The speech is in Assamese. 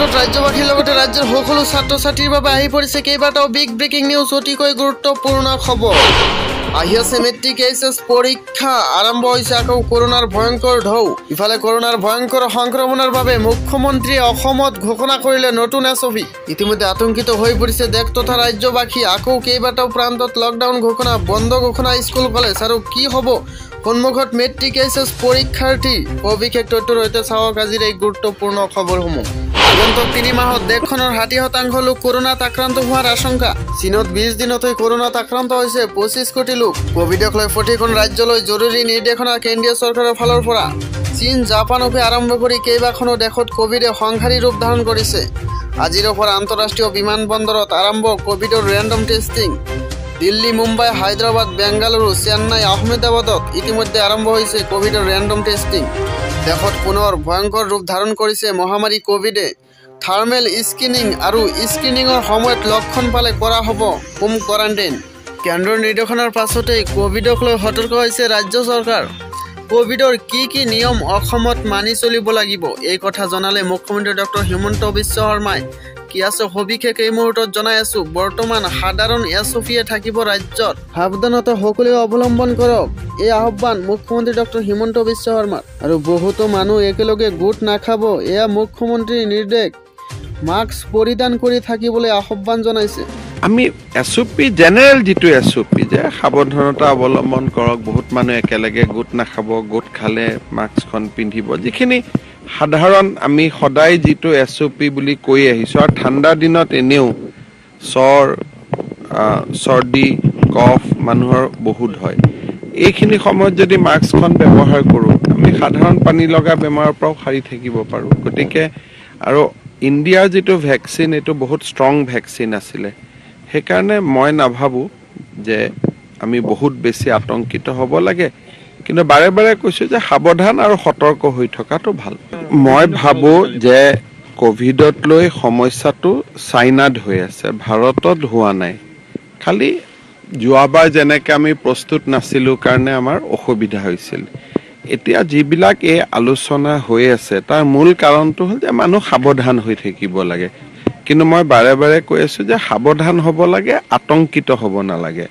হাতত ৰাজ্যবাসীৰ লগতে ৰাজ্যৰ সকলো ছাত্ৰ ছাত্ৰীৰ বাবে আহি পৰিছে কেইবাটাও বিগ ব্ৰেকিং নিউজ অতিকৈ গুৰুত্বপূৰ্ণ খবৰ। আহি আছে মেট্ৰিক এইচ এছ পৰীক্ষা আৰম্ভ হৈছে আকৌ কৰোণাৰ ভয়ংকৰ ঢৌ। ইফালে কৰোণাৰ ভয়ংকৰ সংক্ৰমণৰ বাবে মুখ্যমন্ত্ৰীয়ে অসমত ঘোষণা কৰিলে নতুন এছঅভি ইতিমধ্যে আতংকিত হৈ পৰিছে দেশ তথা ৰাজ্যবাসী। আকৌ কেইবাটাও প্ৰান্তত লকডাউন ঘোষণা বন্ধ ঘোষণা স্কুল কলেজ। আৰু কি হ'ব? সন্মুখত মেট্ৰিক এইচ এছ পৰীক্ষাৰ্থী সবিশেষ তথ্যৰ সৈতে চাওক আজিৰ এই গুৰুত্বপূৰ্ণ খবৰসমূহ। আগন্তুক তিনি মাহত দেশখনৰ ষাঠি শতাংশ লোক কৰোণাত আক্ৰান্ত হোৱাৰ আশংকা। চীনত বিছ দিনতে কৰোণাত আক্ৰান্ত হৈছে পঁচিছ কোটি লোক। কভিডক লৈ প্ৰতিখন ৰাজ্যলৈ জৰুৰী নিৰ্দেশনা কেন্দ্ৰীয় চৰকাৰৰ ফালৰ পৰা। চীন জাপানকে আৰম্ভ কৰি কেইবাখনো দেশত কভিডে সংহাৰী ৰূপ ধাৰণ কৰিছে। আজিৰ পৰা আন্তঃৰাষ্ট্ৰীয় বিমানবন্দৰত আৰম্ভ কভিডৰ ৰেণ্ডম টেষ্টিং। দিল্লী, মুম্বাই হায়দৰাবাদ বেংগালুৰু চেন্নাই আহমেদাবাদত ইতিমধ্যে আৰম্ভ হৈছে কভিডৰ ৰেণ্ডম টেষ্টিং দেশত পুনৰ ভয়ংকৰ ৰূপ ধাৰণ কৰিছে মহামাৰী কভিডে থাৰ্মেল স্ক্ৰিনিং আৰু স্ক্ৰিনিঙৰ সময়ত লক্ষণ পালে কৰা হ'ব হোম কোৱাৰেণ্টাইন। কেন্দ্ৰৰ নিৰ্দেশনাৰ পাছতেই কভিডক লৈ সতৰ্ক হৈছে ৰাজ্য চৰকাৰ। কভিডৰ কি কি নিয়ম অসমত মানি চলিব লাগিব? এই কথা জনালে মুখ্যমন্ত্ৰী ডক্টৰ হিমন্ত বিশ্ব শৰ্মাই। কি আছে সবিশেষ এই মুহূৰ্তত জনাই আছো। বৰ্তমান সাধাৰণ এছ অফিয়ে থাকিব ৰাজ্যত। সাৱধানতা সকলোৱে অৱলম্বন কৰক। এই আহ্বান মুখ্যমন্ত্ৰী ডক্টৰ হিমন্ত বিশ্ব শৰ্মাৰ। আৰু বহুতো মানুহ একেলগে গোট নাখাব এয়া মুখ্যমন্ত্ৰীৰ নিৰ্দেশ। মাস্ক পৰিধান কৰি থাকিবলৈ আহ্বান জনাইছে। আমি এছ অ' পি জেনেৰেল যিটো এছ অ' পি যে সাৱধানতা অৱলম্বন কৰক বহুত মানুহ একেলগে গোট নাখাব গোট খালে মাস্কখন পিন্ধিব। যিখিনি সাধাৰণ আমি সদায় যিটো এছ অ' পি বুলি কৈ আহিছোঁ আৰু ঠাণ্ডাৰ দিনত এনেও আহ, চৰ্দি কফ মানুহৰ বহুত হয়। এইখিনি সময়ত যদি মাস্কখন ব্যৱহাৰ কৰোঁ আমি সাধাৰণ পানী লগা বেমাৰৰ পৰাও সাৰি থাকিব পাৰোঁ। গতিকে আৰু ইণ্ডিয়াৰ যিটো ভেকচিন এইটো বহুত ষ্ট্ৰং ভেকচিন আছিলে। সেইকাৰণে মই নাভাবোঁ যে আমি বহুত বেছি আতংকিত হ'ব লাগে। কিন্তু বাৰে বাৰে কৈছোঁ যে সাৱধান আৰু সতৰ্ক হৈ থকাটো ভাল। মই ভাবোঁ যে কভিডত লৈ সমস্যাটো চাইনাত হৈ আছে ভাৰতত হোৱা নাই। খালি যোৱাবাৰ যেনেকৈ আমি প্ৰস্তুত নাছিলোঁ কাৰণে আমাৰ অসুবিধা হৈছিল। এতিয়া যিবিলাক এই আলোচনা হৈ আছে তাৰ মূল কাৰণটো হ'ল যে মানুহ সাৱধান হৈ থাকিব লাগে। কিন্তু মই বাৰে বাৰে কৈ আছোঁ যে সাৱধান হ'ব লাগে আতংকিত হ'ব নালাগে।